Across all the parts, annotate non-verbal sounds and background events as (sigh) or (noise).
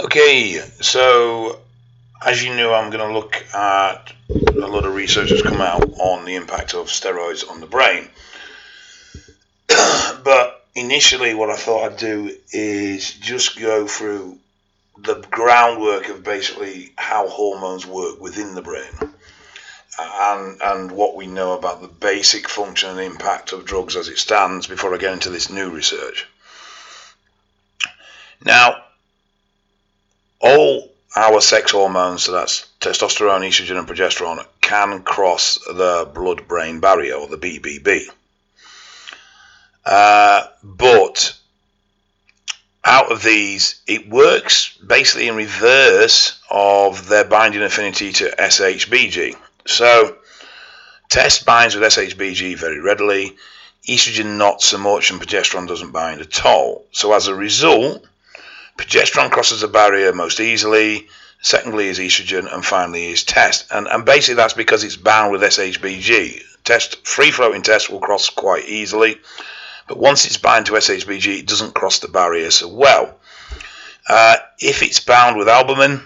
Okay, so as you know, I'm going to look at a lot of research that's come out on the impact of steroids on the brain. (clears throat) but initially, what I thought I'd do is just go through the groundwork of basically how hormones work within the brain uh, and, and what we know about the basic function and impact of drugs as it stands before I get into this new research. Now, all our sex hormones, so that's testosterone, estrogen, and progesterone, can cross the blood brain barrier or the BBB. Uh, but out of these, it works basically in reverse of their binding affinity to SHBG. So, test binds with SHBG very readily, estrogen not so much, and progesterone doesn't bind at all. So, as a result, progesterone crosses the barrier most easily. Secondly, is estrogen, and finally is test. And, and basically, that's because it's bound with SHBG. Test free floating test will cross quite easily, but once it's bound to SHBG, it doesn't cross the barrier so well. Uh, if it's bound with albumin,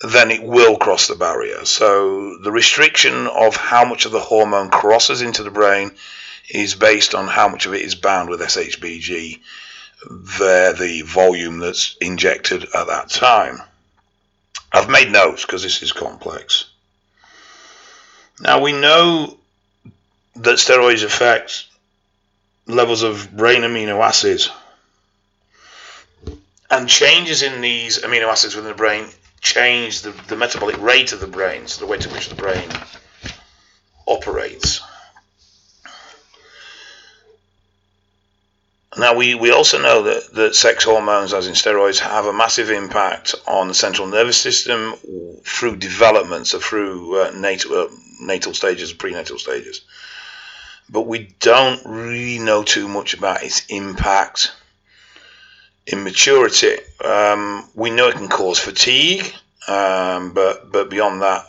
then it will cross the barrier. So the restriction of how much of the hormone crosses into the brain is based on how much of it is bound with SHBG, the, the volume that's injected at that time. I've made notes because this is complex. Now we know that steroids affect levels of brain amino acids. And changes in these amino acids within the brain change the, the metabolic rate of the brain, so the way to which the brain operates. Now, we, we also know that, that sex hormones, as in steroids, have a massive impact on the central nervous system through development, so through uh, natal, uh, natal stages, prenatal stages. But we don't really know too much about its impact immaturity. Um, we know it can cause fatigue, um, but but beyond that,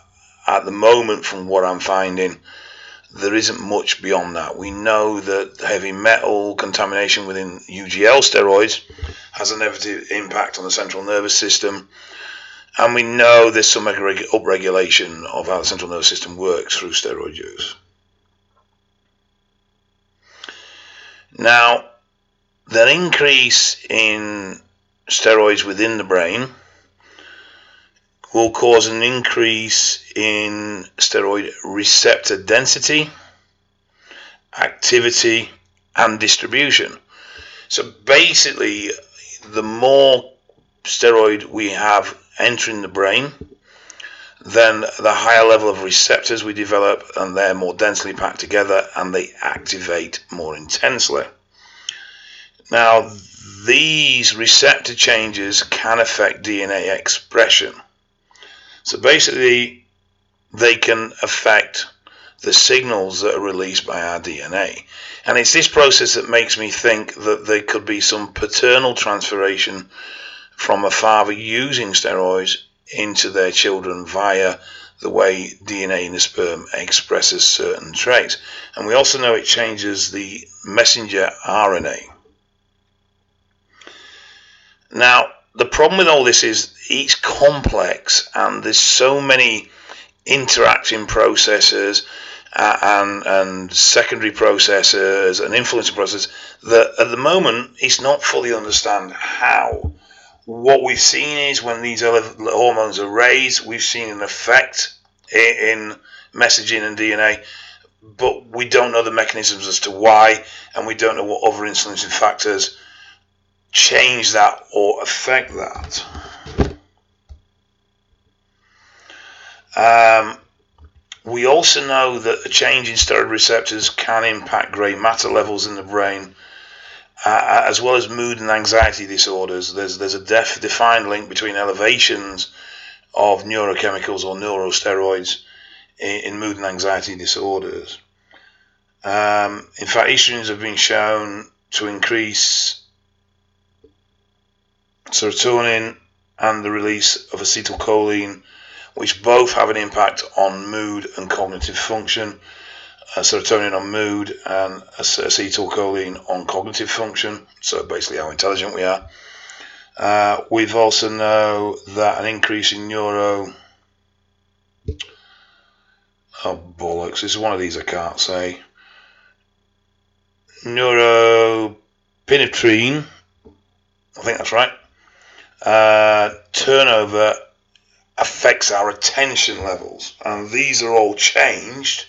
at the moment, from what I'm finding, there isn't much beyond that. We know that heavy metal contamination within UGL steroids has a negative impact on the central nervous system. And we know there's some upregulation of how the central nervous system works through steroid use. Now, that increase in steroids within the brain will cause an increase in steroid receptor density, activity, and distribution. So basically, the more steroid we have entering the brain, then the higher level of receptors we develop, and they're more densely packed together and they activate more intensely. Now, these receptor changes can affect DNA expression. So basically, they can affect the signals that are released by our DNA. And it's this process that makes me think that there could be some paternal transferation from a father using steroids into their children via the way DNA in the sperm expresses certain traits. And we also know it changes the messenger RNA. Now, problem with all this is it's complex and there's so many interacting processes uh, and, and secondary processes and influencing processes that at the moment it's not fully understand how. What we've seen is when these other hormones are raised, we've seen an effect in messaging and DNA, but we don't know the mechanisms as to why, and we don't know what other influencing factors change that or affect that. Um, we also know that a change in steroid receptors can impact grey matter levels in the brain, uh, as well as mood and anxiety disorders. There's there's a def- defined link between elevations of neurochemicals or neurosteroids in, in mood and anxiety disorders. Um, in fact, estrogens have been shown to increase serotonin and the release of acetylcholine, which both have an impact on mood and cognitive function. Uh, serotonin on mood and acetylcholine on cognitive function, so basically how intelligent we are. Uh, we've also know that an increase in neuro. Oh bollocks! This is one of these I can't say. Neuropinephrine. I think that's right. Uh, turnover affects our attention levels, and these are all changed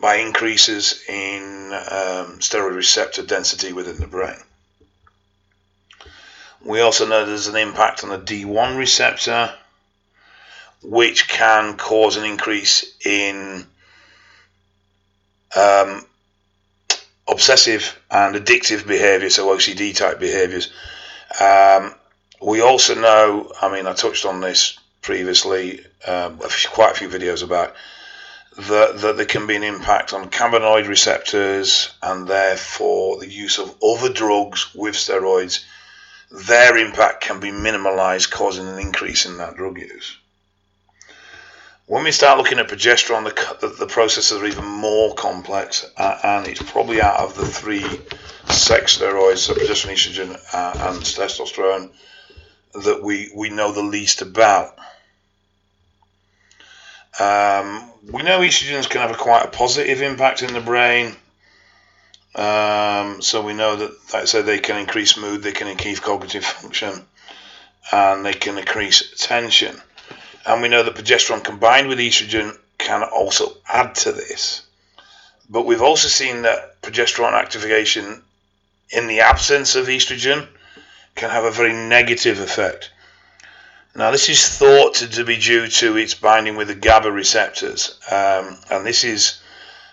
by increases in um, steroid receptor density within the brain. We also know there's an impact on the D1 receptor, which can cause an increase in um, obsessive and addictive behavior, so OCD type behaviors. Um, we also know, I mean, I touched on this previously, um, quite a few videos about that, that there can be an impact on cannabinoid receptors and therefore the use of other drugs with steroids, their impact can be minimalized, causing an increase in that drug use. When we start looking at progesterone, the, the, the processes are even more complex, uh, and it's probably out of the three sex steroids, so progesterone, estrogen, uh, and testosterone, that we, we know the least about. Um, we know estrogens can have a quite a positive impact in the brain. Um, so we know that, like I said, they can increase mood, they can increase cognitive function, and they can increase attention. And we know that progesterone combined with estrogen can also add to this. But we've also seen that progesterone activation in the absence of estrogen can have a very negative effect. Now, this is thought to, be due to its binding with the GABA receptors, um, and this is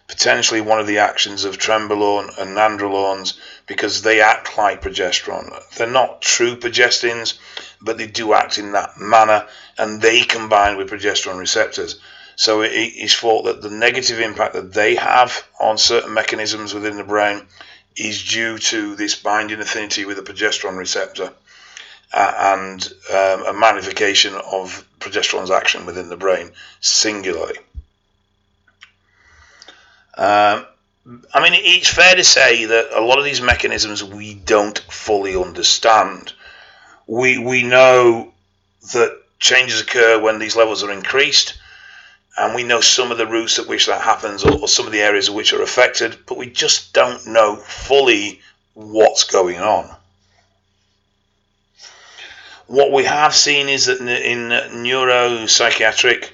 potentially one of the actions of trenbolone and nandrolones because they act like progesterone. They're not true progestins, but they do act in that manner, and they combine with progesterone receptors. So it is thought that the negative impact that they have on certain mechanisms within the brain is due to this binding affinity with the progesterone receptor uh, and um, a magnification of progesterone's action within the brain singularly. Um, I mean, it's fair to say that a lot of these mechanisms we don't fully understand. We we know that changes occur when these levels are increased, and we know some of the routes at which that happens, or, or some of the areas which are affected, but we just don't know fully what's going on. What we have seen is that in neuropsychiatric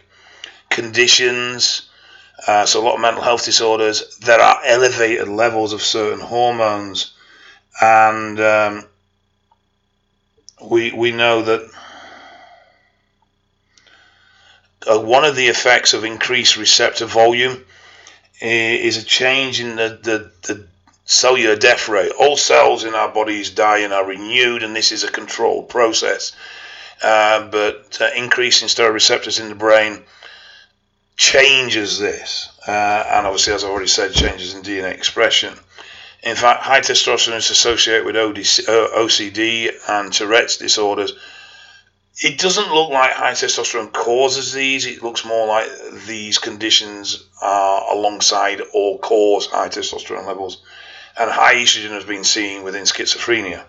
conditions, uh, so a lot of mental health disorders, there are elevated levels of certain hormones, and um, we we know that uh, one of the effects of increased receptor volume is a change in the, the, the cellular death rate. All cells in our bodies die and are renewed, and this is a controlled process. Uh, but uh, increasing steroid receptors in the brain changes this, uh, and obviously, as I've already said, changes in DNA expression. In fact, high testosterone is associated with ODC, OCD and Tourette's disorders. It doesn't look like high testosterone causes these. It looks more like these conditions are alongside or cause high testosterone levels and high estrogen has been seen within schizophrenia.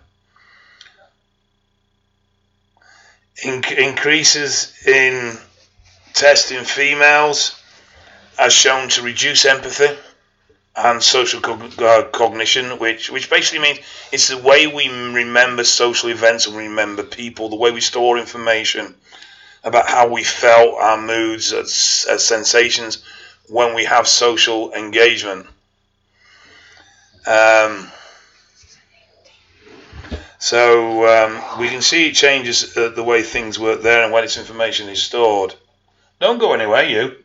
In- increases in test in females as shown to reduce empathy and social uh, cognition, which which basically means it's the way we remember social events and remember people, the way we store information about how we felt, our moods, as, sensations when we have social engagement. Um, so um, we can see it changes uh, the way things work there and when its information is stored. Don't go anywhere, you.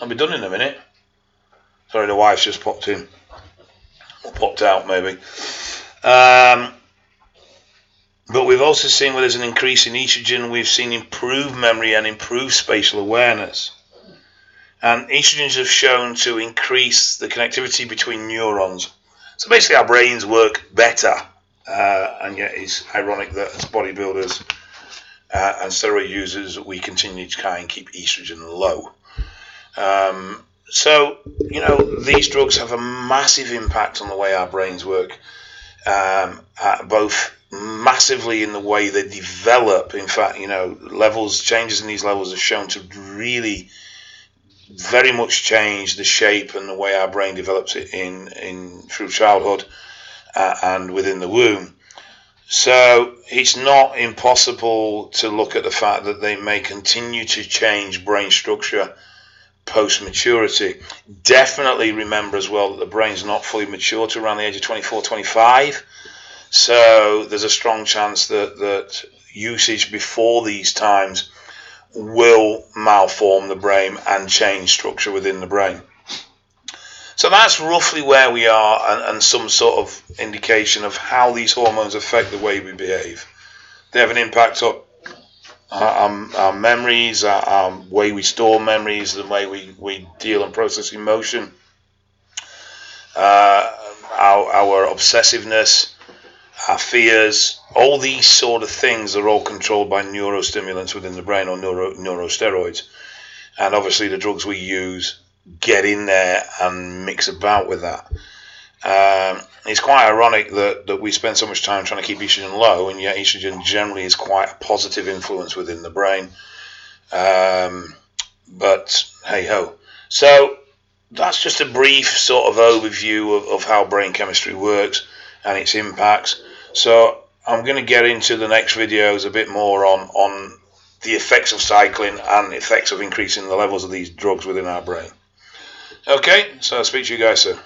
I'll be done in a minute. Sorry, the wife's just popped in. Or popped out, maybe. Um, but we've also seen where there's an increase in estrogen, we've seen improved memory and improved spatial awareness. And estrogens have shown to increase the connectivity between neurons. So basically, our brains work better. Uh, and yet, it's ironic that as bodybuilders uh, and steroid users, we continue to try and keep estrogen low. Um, so, you know, these drugs have a massive impact on the way our brains work, um, both massively in the way they develop. In fact, you know, levels changes in these levels are shown to really very much change the shape and the way our brain develops it in in through childhood uh, and within the womb. So it's not impossible to look at the fact that they may continue to change brain structure post maturity. Definitely remember as well that the brain's not fully mature to around the age of 24, 25. So there's a strong chance that, that usage before these times will malform the brain and change structure within the brain. So that's roughly where we are and, and, some sort of indication of how these hormones affect the way we behave. They have an impact on our, our memories, our, our, way we store memories, the way we, we deal and process emotion, uh, our, our obsessiveness, our fears, all these sort of things are all controlled by neurostimulants within the brain or neuro, neurosteroids. And obviously, the drugs we use get in there and mix about with that. Um, it's quite ironic that, that we spend so much time trying to keep estrogen low, and yet estrogen generally is quite a positive influence within the brain. Um, but hey ho. So that's just a brief sort of overview of, of how brain chemistry works and its impacts. So I'm going to get into the next videos a bit more on, on the effects of cycling and the effects of increasing the levels of these drugs within our brain. Okay, so I'll speak to you guys soon.